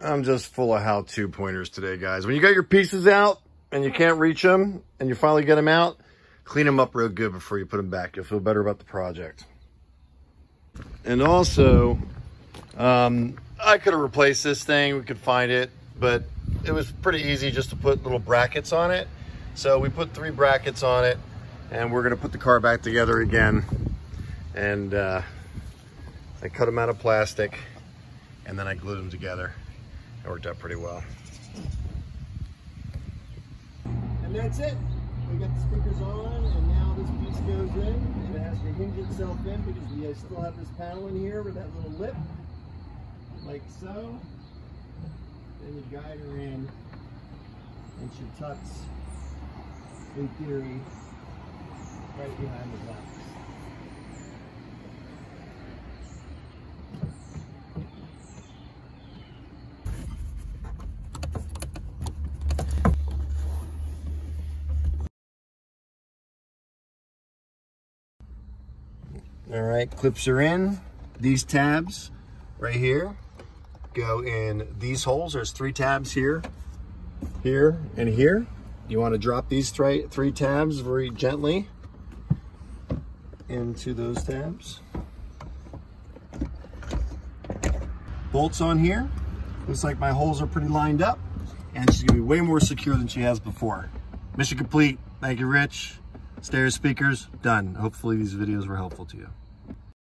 I'm just full of how-to pointers today, guys. When you got your pieces out and you can't reach them and you finally get them out, clean them up real good before you put them back. You'll feel better about the project. And also, um, I could have replaced this thing. We could find it, but it was pretty easy just to put little brackets on it. So we put three brackets on it and we're gonna put the car back together again. And uh, I cut them out of plastic and then I glued them together. It worked out pretty well. And that's it. We got the speakers on, and now this piece goes in, and it has to hinge itself in because we still have this panel in here with that little lip, like so. Then you guide her in, and she tucks, in theory, right behind the glass. All right, clips are in. These tabs right here go in these holes. There's three tabs here, here, and here. You want to drop these three, three tabs very gently into those tabs. Bolts on here. Looks like my holes are pretty lined up and she's gonna be way more secure than she has before. Mission complete. Thank you, Rich. Stereo speakers, done. Hopefully these videos were helpful to you.